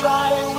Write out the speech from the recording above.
flying